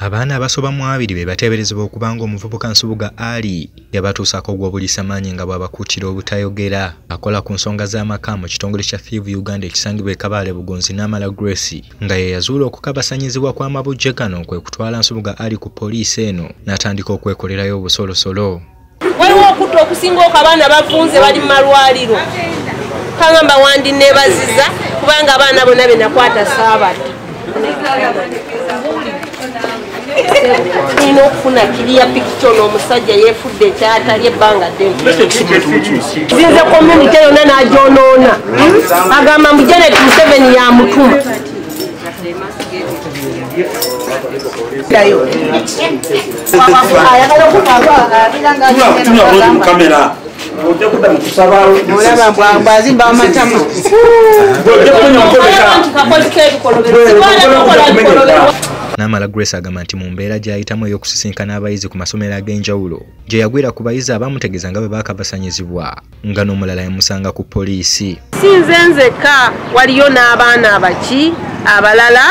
abaana abasoba mu abiri be bateeberezebwa okuba nga omuvubuka nsubuga ali yabatuusako ogw'obuliisamanyi nga bw'abakuutira obutayogera. Akola ku nsonga z'amaka mu kitongole kya fiivu uganda ekisangibwa ekabaale bugonzi n'amala grace nga ye yazuula okukabasanyizibwa kw'amabujje gano kwe kutwala nsubuga ali ku poliisi eno n'atandika okwekolerayo obusolosolo. Waliwo okutta okusinga oku abaana bavunze bali mu malwaliro. Kangamba wandi nebaziza kubanga abaana bonna benakwata saabata tulina okufuna kiriya pikito n'omusajja yefudde ekyatalya ebbanga ddene. Community yonna n'agyonoona. Agamba museveni yamutuma olaba bwazimba amatama n'amala grace agamba nti mu mbeera gy'ayitamu ey'okusisinkana abayizi ku masomero ag'enjawulo gye yagwira ku bayizi abamutegeeza nga bwe baakabasanyizibwa nga n'omulala yamusanga ku poliisi. Si nze nzekka waliyo n'abaana abaki abalala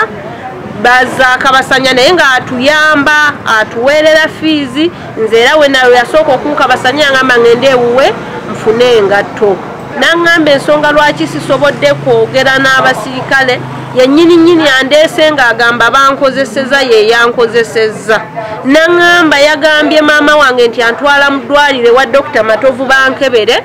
bazaakabasanya naye ng'atuyamba atuweerera fiizi nze era we nawe yasooka okunkabasanya ngamba ngende ewuwe nfune engatto. Naŋŋamba ensonga lwaki sisobodde kwogera n'abasirikale yennyini nnyini andeese ng'agamba bankozeseza ye yankozesezza naŋŋamba yagambye maama wange nti antwala mu ddwaliro ewa dokita matovu bankebere.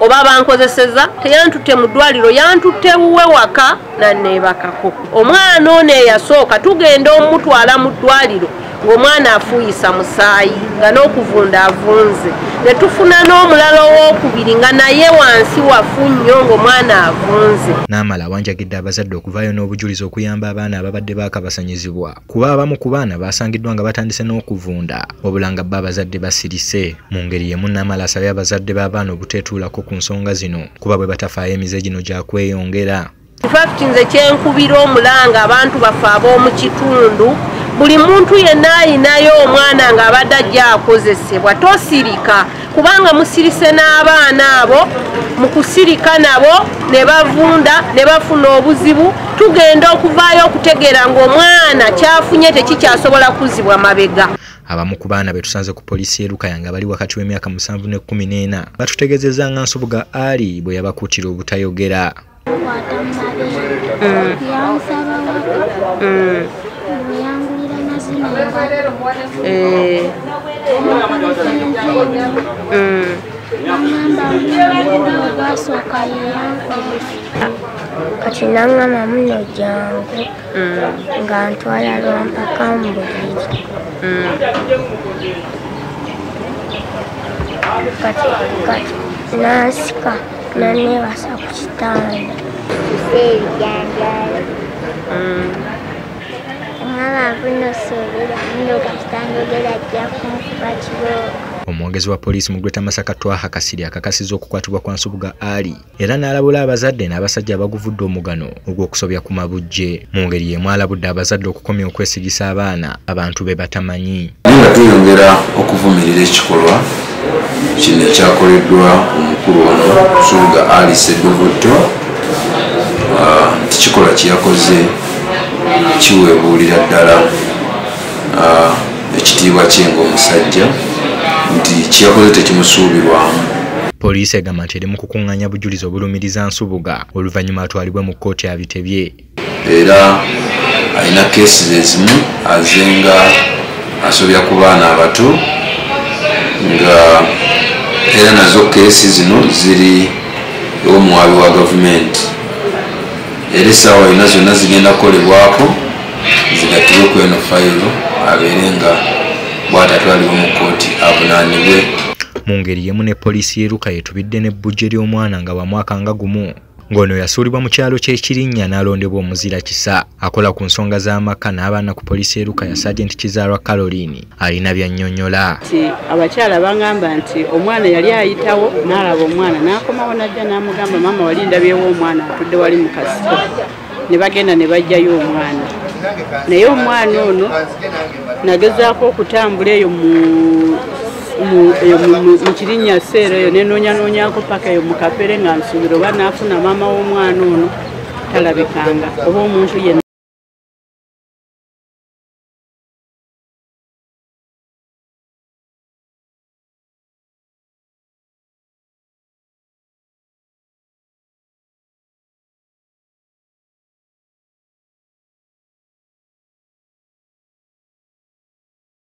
Oba bankozeseza? Teyantutte mu ddwaliro yantutte wuwe waka nanneebakako omwana ono eyasooka tugenda omutwala mu ddwaliro ng'omwana afuuyisa musaayi nga n'okuvunda avunze. Ne tufuna n'omulala owokubiri nga naye wansi wafu nnyo ng'omwana avunze. N'amala awanjagidde abazadde okuvaayo n'obujulizi okuyamba abaana ababadde baakabasanyizibwa. Kuba abamu ku baana baasangiddwa nga batandise n'okuvunda wabula nga bo abazadde basirise. Mu ngeri yemu n'amala asabye abazadde b'abaana obuteetuulako ku nsonga zino kuba bwe batafaayo emize gino gyakweyongera infact nze kyenkubira omulanga abantu baffe ab'omu kitundu buli muntu yenna ayinayo omwana ng'abadde ajja akozesebwa tosirika. Kubanga musirise n'abaana abo mu kusirika nabo ne bavunda ne bafuna obuzibu tugenda okuvaayo okutegeera ng'omwana kyafunye tekikyasobola kuzzibwa mabega. Abamu ku baana be tusanze ku poliisi y'erukaya nga bali wakati w'emyaka musanvu ne kkumi n'ena batutegeezezza nga nsubuga ali bwe yabakuutira obutayogera. Yansaba kati naŋŋama muno jangu nga ntwala lwampaka mu buliri kati kati nansika nanebasa ku kitanda ngaba nfuno suubira muno kasitangogera ajja kunkuba kibooka omwogezi wa poliisi mu gweta masaka twaha kasiri akakasizza okukwatibwa kwa nsubuga ali. Era n'alabula abazadde n'abasajja abaguvudde omugano ogw'okusobya ku mabujje. Mu ngeri y'emu alabudde abazadde okukomya okwesigisa abaana abantu be batamanyi. Naye nga tweyongera okuvumirira ekikolwa? Kino ekyakoleddwa omukulu ono nsubuga ali sedovotto nti kikolwa kyeyakoze kiweebuulira ddala. Ekitiibwa kye ng'omusajja nti kyeyakoze tekimusuubirwamu. Poliisi egamba nti eri mu kukuŋŋaanya bujulizi obulumiriza nsubuga oluvannyuma atwalibwe mu kkooti abitebye era alina keesi ezimu azenga asobya ku baana abato nga era nazo keesi zino ziri omuwabi wa gavumenti era essaawa yonna zonna zigenda kukolebwako zigatibwe ku eno fayiro abeere nga bwatatwalibwe mu kooti avunaanibwe. Mu ngeri yemu ne poliisi y'eruka yetubidde n'ebbujje ly'omwana nga wa mwaka nga gumu ng'ono yasuulibwa mu kyalo ky'ekirinnya n'alondebwa omuzira kisa. Akola ku nsonga z'amaka n'abaana ku poliisi y'eruka ya sajenti kizaalwa caroline. Alina byannyonnyola nti abakyala bangamba nti omwana yali ayitawo n'alaba omwana n'akomawo najja n'amugamba maama wali ndabyewo omwana atudde wali mu kasiko ne bagenda ne bajjayo omwana. Naye omwana ono nagezaako okutambula eyo mu mu kirinnya seera eyo nenoonyanoonyako paka eyo mu kapere nga nsuubira oba naafuna maama w'omwana ono talabikanga oba omuntu yenna